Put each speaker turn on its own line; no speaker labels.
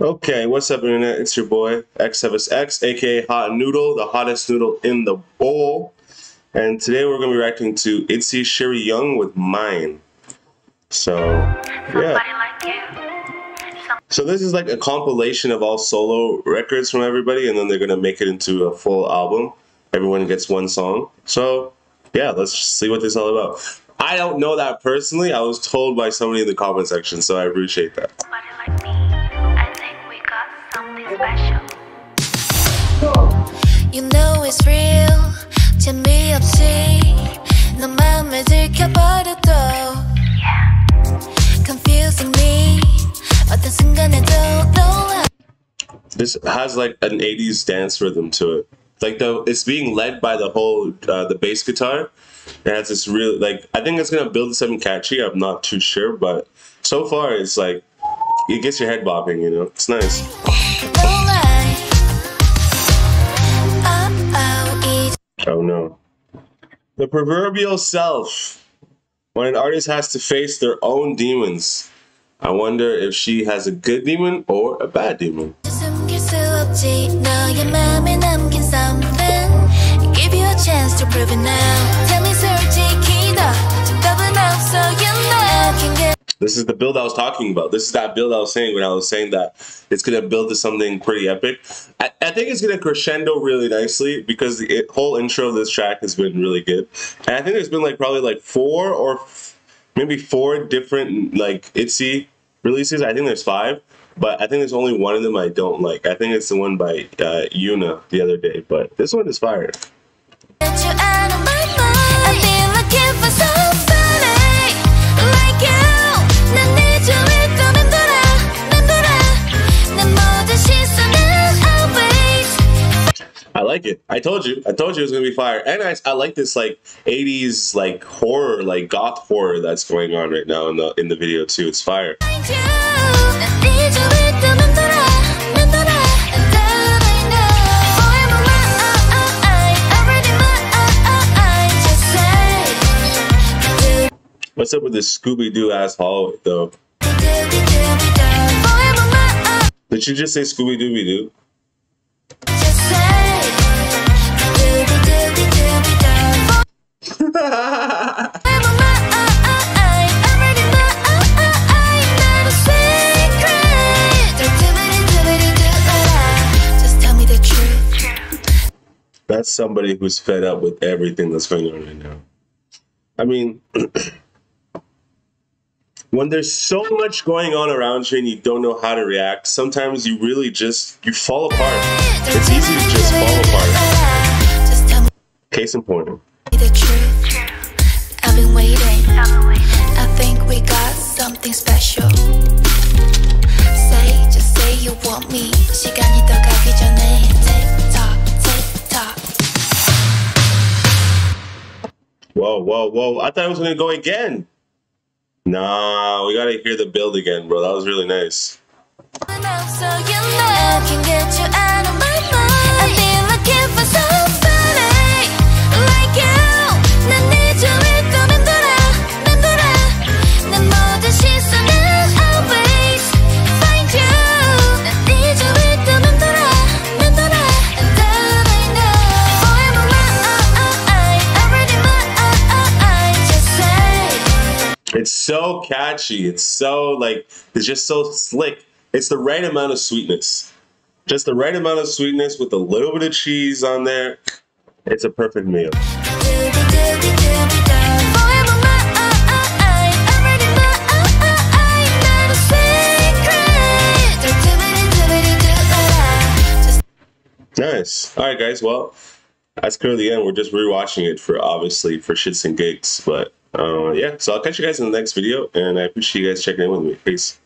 Okay, what's up, internet? It's your boy xCephasx, aka Hot Noodle, the hottest noodle in the bowl. And today we're gonna be reacting to Itzy Chaeryeong with Mine. So, yeah. So this is like a compilation of all solo records from everybody, and then they're gonna make it into a full album. Everyone gets one song. So, yeah, let's see what this is all about. I don't know that personally. I was told by somebody in the comment section, so I appreciate that. You know it's real 재미없이 너 맘을 들켜버려도 Confusing me 어떤 순간에도 no This has like an 80s dance rhythm to it. Like the it's being led by the whole uh, the bass guitar. It has this real like I think it's gonna build something catchy. I'm not too sure, but so far it's like it gets your head bobbing. You know, it's nice. Oh no. The proverbial self. When an artist has to face their own demons, I wonder if she has a good demon or a bad demon. Give you a chance to prove it now. Tell me This is the build I was talking about. This is that build I was saying when I was saying that it's going to build to something pretty epic. I, I think it's going to crescendo really nicely because the it, whole intro of this track has been really good. And I think there's been like probably like four or maybe four different like Itzy releases. I think there's five. But I think there's only one of them I don't like. I think it's the one by uh, Yuna the other day. But this one is fire. Like it. I told you. I told you it was gonna be fire. And I, I like this like '80s like horror, like goth horror that's going on right now in the in the video too. It's fire. What's up with this Scooby Doo ass hallway though? Did you just say Scooby Dooby Doo? That's somebody who's fed up with everything that's going on right now. I mean, when there's so much going on around you and you don't know how to react, sometimes you really just you fall apart. It's easy to just fall apart. Case in point I've been waiting. I think we got something special. Say, just say you want me. 시간이 더 가기 전에. Whoa, whoa, whoa. I thought it was going to go again. Nah, we got to hear the build again, bro. That was really nice. It's so catchy. It's so like it's just so slick. It's the right amount of sweetness. Just the right amount of sweetness with a little bit of cheese on there. It's a perfect meal. Nice. All right, guys. Well, that's clearly the end. We're just rewatching it for obviously for shits and gigs, but uh, yeah, so I'll catch you guys in the next video, and I appreciate you guys checking in with me. Peace.